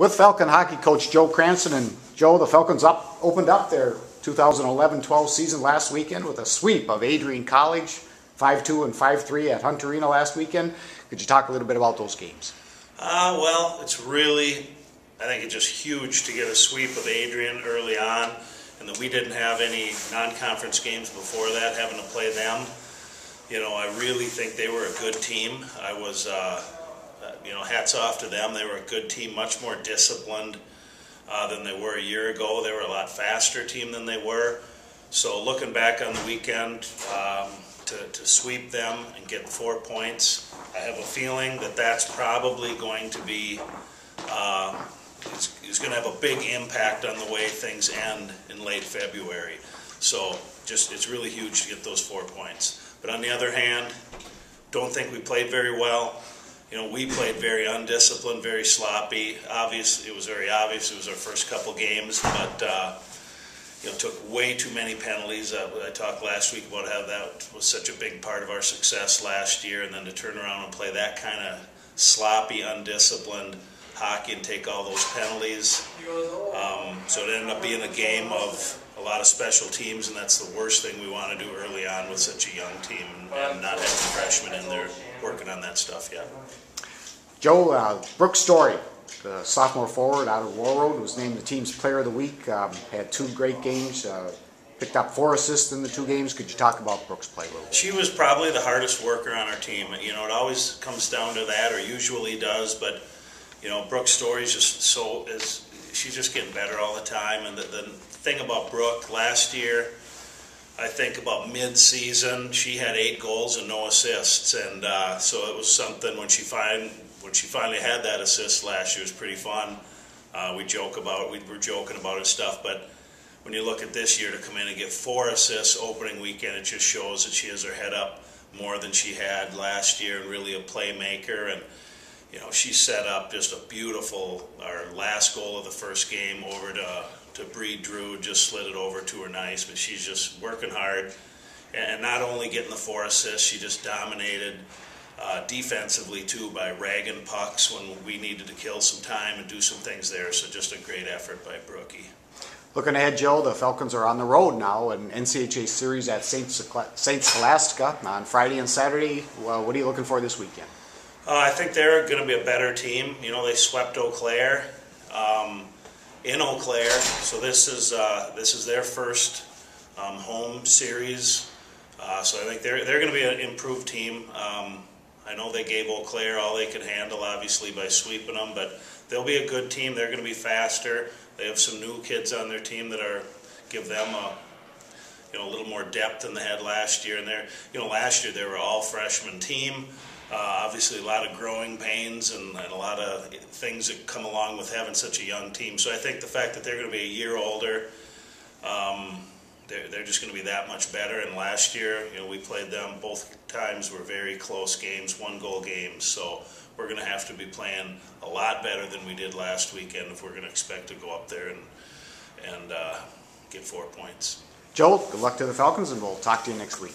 with Falcon hockey coach Joe Cranston. And Joe, the Falcons up opened up their 2011-12 season last weekend with a sweep of Adrian College, 5-2 and 5-3 at Hunt Arena last weekend. Could you talk a little bit about those games? Uh, well, it's really, I think it's just huge to get a sweep of Adrian early on, and that we didn't have any non-conference games before that, having to play them. You know, I really think they were a good team. I was uh, uh, you know, hats off to them. They were a good team, much more disciplined uh, than they were a year ago. They were a lot faster team than they were. So looking back on the weekend, um, to, to sweep them and get four points, I have a feeling that that's probably going to be, uh, going to have a big impact on the way things end in late February. So just, it's really huge to get those four points. But on the other hand, don't think we played very well you know, we played very undisciplined, very sloppy. Obvious, it was very obvious. It was our first couple games, but uh, you know, took way too many penalties. Uh, I talked last week about how that was such a big part of our success last year, and then to turn around and play that kind of sloppy, undisciplined hockey and take all those penalties. Um, so it ended up being a game of a lot of special teams, and that's the worst thing we want to do early on with such a young team and not having freshmen in there working on that stuff yet. Joe, uh, Brooke Story, the sophomore forward out of Warroad, was named the team's player of the week. Um, had two great games. Uh, picked up four assists in the two games. Could you talk about Brooke's play a little? She was probably the hardest worker on our team. You know, it always comes down to that, or usually does. But you know, Brooke's story is just so is she's just getting better all the time. And the, the thing about Brooke last year I think about mid-season, she had eight goals and no assists, and uh, so it was something when she find when she finally had that assist last year. It was pretty fun. Uh, we joke about we were joking about it stuff, but when you look at this year to come in and get four assists opening weekend, it just shows that she has her head up more than she had last year, and really a playmaker. And you know, she set up just a beautiful our last goal of the first game over to to Bree Drew, just slid it over to her nice, but she's just working hard. And not only getting the four assists, she just dominated uh, defensively too by ragging pucks when we needed to kill some time and do some things there. So just a great effort by Brookie. Looking ahead, Joe, the Falcons are on the road now, an NCHA series at St. St. Scholastica on Friday and Saturday. Well, what are you looking for this weekend? Uh, I think they're going to be a better team. You know, they swept Eau Claire. Um, in Eau Claire. So this is uh, this is their first um, home series. Uh, so I think they're they're going to be an improved team. Um, I know they gave Eau Claire all they could handle, obviously by sweeping them, but they'll be a good team. They're going to be faster. They have some new kids on their team that are give them a you know a little more depth than they had last year. And they're you know last year they were all freshman team. Uh, obviously, a lot of growing pains and, and, a lot of things that come along with having such a young team. So I think the fact that they're going to be a year older, um, they're, they're just going to be that much better. And last year, you know, we played them both times were very close games, one goal games. So we're going to have to be playing a lot better than we did last weekend if we're going to expect to go up there and and uh, get four points. Joel, good luck to the Falcons, and we'll talk to you next week.